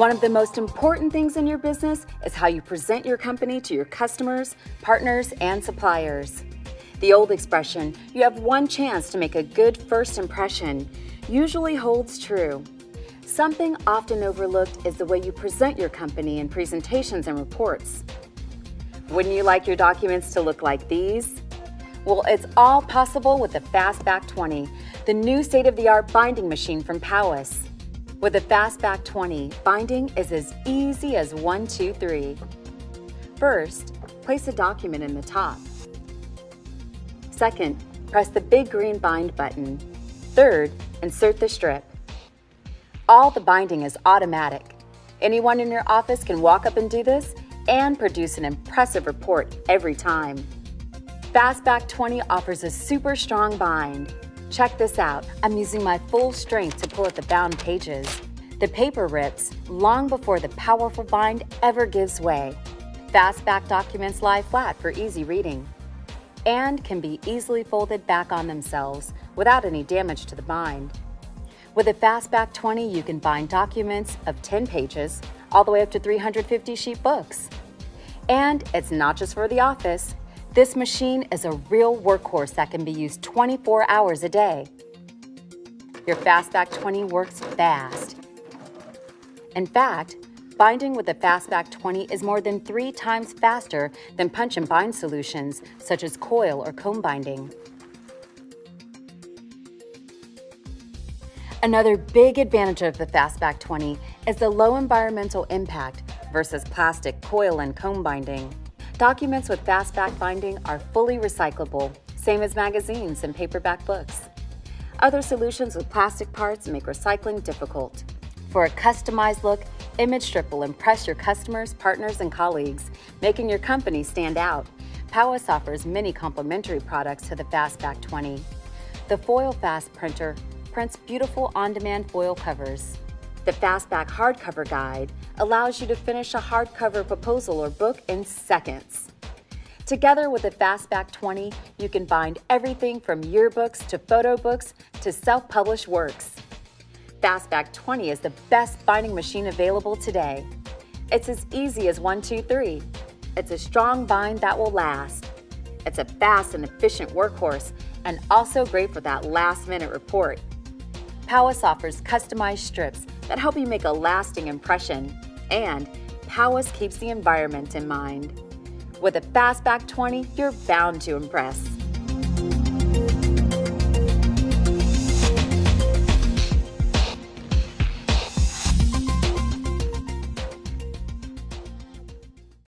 One of the most important things in your business is how you present your company to your customers, partners, and suppliers. The old expression, you have one chance to make a good first impression, usually holds true. Something often overlooked is the way you present your company in presentations and reports. Wouldn't you like your documents to look like these? Well, it's all possible with the Fastback 20, the new state of the art binding machine from Powis. With the Fastback 20, binding is as easy as one, two, three. First, place a document in the top. Second, press the big green bind button. Third, insert the strip. All the binding is automatic. Anyone in your office can walk up and do this and produce an impressive report every time. Fastback 20 offers a super strong bind. Check this out. I'm using my full strength to pull at the bound pages. The paper rips long before the powerful bind ever gives way. Fastback documents lie flat for easy reading and can be easily folded back on themselves without any damage to the bind. With a Fastback 20, you can bind documents of 10 pages all the way up to 350 sheet books. And it's not just for the office. This machine is a real workhorse that can be used 24 hours a day. Your Fastback 20 works fast. In fact, binding with the Fastback 20 is more than three times faster than punch and bind solutions such as coil or comb binding. Another big advantage of the Fastback 20 is the low environmental impact versus plastic coil and comb binding. Documents with Fastback binding are fully recyclable, same as magazines and paperback books. Other solutions with plastic parts make recycling difficult. For a customized look, Image Strip will impress your customers, partners, and colleagues, making your company stand out. Powis offers many complementary products to the Fastback 20. The Foil Fast printer prints beautiful on-demand foil covers. The Fastback Hardcover Guide allows you to finish a hardcover proposal or book in seconds. Together with the Fastback 20, you can bind everything from yearbooks to photo books to self-published works. Fastback 20 is the best binding machine available today. It's as easy as one, two, three. It's a strong bind that will last. It's a fast and efficient workhorse and also great for that last minute report. Powis offers customized strips that help you make a lasting impression, and Powis keeps the environment in mind. With a Fastback 20, you're bound to impress.